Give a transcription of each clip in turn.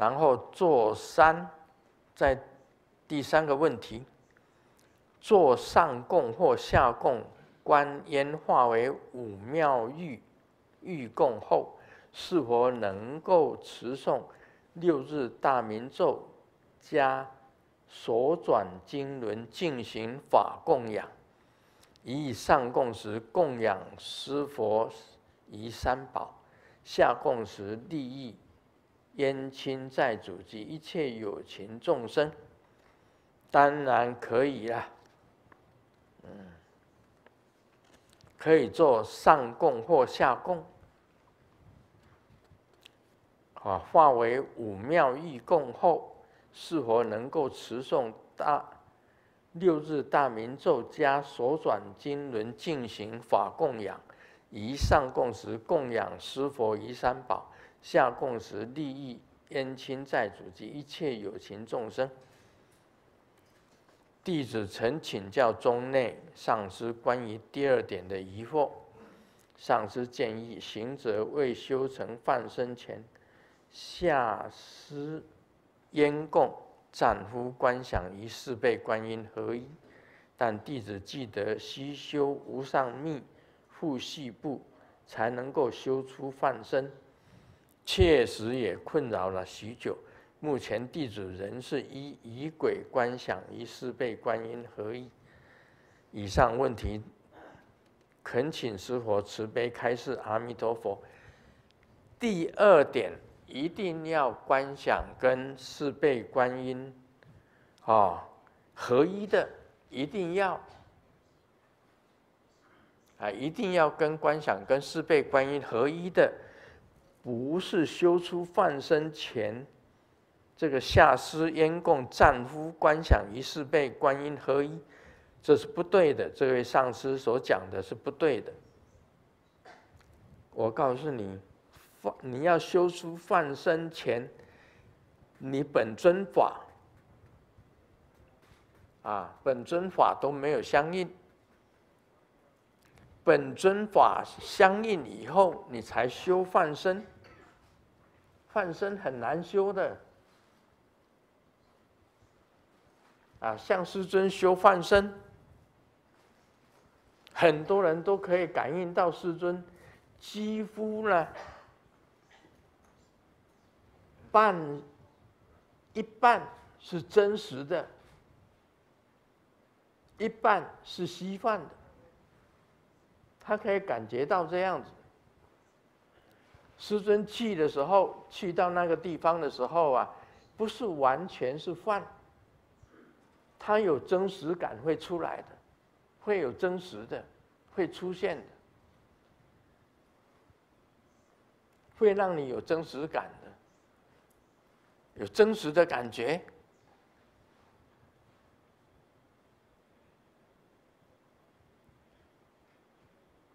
然后做三，在第三个问题，做上供或下供，观烟化为五妙玉玉供后，是否能够持诵六日大明咒加所转经轮进行法供养？以上供时供养师佛仪三宝，下供时利益冤亲债主及一切有情众生，当然可以啦。嗯，可以做上供或下供，啊，化为五妙义供后，是否能够持诵大？六日大明咒加所转经轮进行法供养，于上供时供养师佛仪三宝，下供时利益冤亲债主及一切有情众生。弟子曾请教中内上师关于第二点的疑惑，上师建议行者未修成放生前，下施烟供。丈夫观想与四倍观音合一，但弟子记得悉修无上密复系部，才能够修出放生，确实也困扰了许久。目前弟子仍是依仪轨观想与四倍观音合一。以上问题，恳请师佛慈悲开示。阿弥陀佛。第二点。一定要观想跟四倍观音，啊，合一的，一定要，啊，一定要跟观想跟四倍观音合一的，不是修出放生前，这个下施烟供丈夫观想与四倍观音合一，这是不对的。这位上师所讲的是不对的。我告诉你。你要修出放生前，你本尊法啊，本尊法都没有相应，本尊法相应以后，你才修放生。放生很难修的啊，向师尊修放生，很多人都可以感应到师尊，几乎呢。半一半是真实的，一半是稀饭的。他可以感觉到这样子。师尊去的时候，去到那个地方的时候啊，不是完全是幻，他有真实感会出来的，会有真实的，会出现的，会让你有真实感的。有真实的感觉，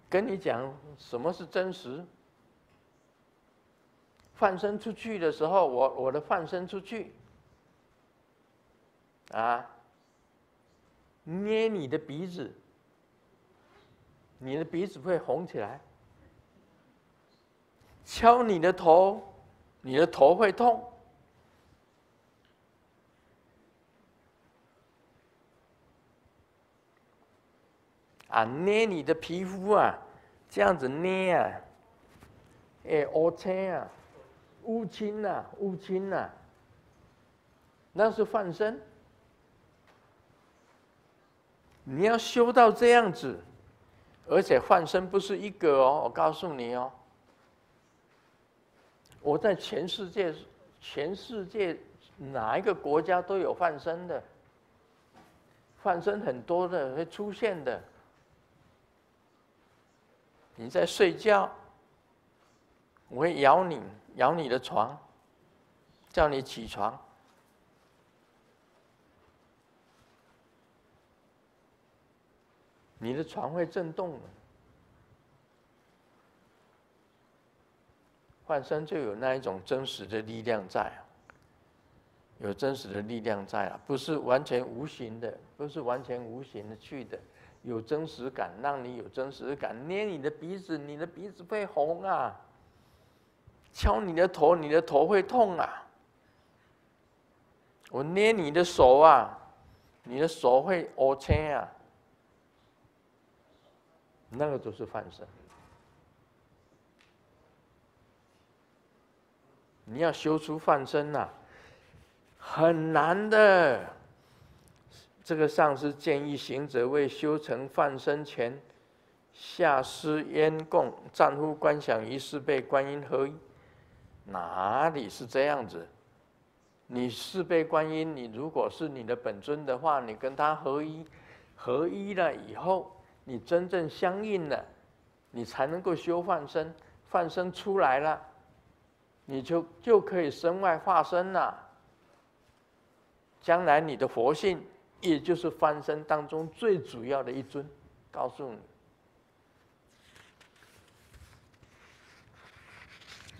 跟你讲什么是真实。放生出去的时候，我我的放生出去，啊，捏你的鼻子，你的鼻子会红起来；敲你的头，你的头会痛。啊，捏你的皮肤啊，这样子捏啊，哎，乌青啊，乌青呐，乌青呐，那是放生。你要修到这样子，而且放生不是一个哦，我告诉你哦，我在全世界，全世界哪一个国家都有放生的，放生很多的会出现的。你在睡觉，我会咬你，咬你的床，叫你起床。你的床会震动的，换身就有那一种真实的力量在，有真实的力量在啊，不是完全无形的，不是完全无形的去的。有真实感，让你有真实感。捏你的鼻子，你的鼻子会红啊；敲你的头，你的头会痛啊。我捏你的手啊，你的手会 O 青啊，那个都是放生。你要修出放生呐，很难的。这个上师建议行者为修成放生前，下施烟供，暂呼观想仪式被观音合一。哪里是这样子？你四倍观音，你如果是你的本尊的话，你跟他合一，合一了以后，你真正相应了，你才能够修放生，放生出来了，你就就可以身外化身了。将来你的佛性。也就是翻身当中最主要的一尊，告诉你，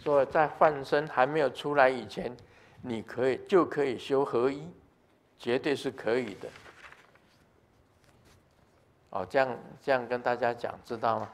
说在换身还没有出来以前，你可以就可以修合一，绝对是可以的。哦，这样这样跟大家讲，知道吗？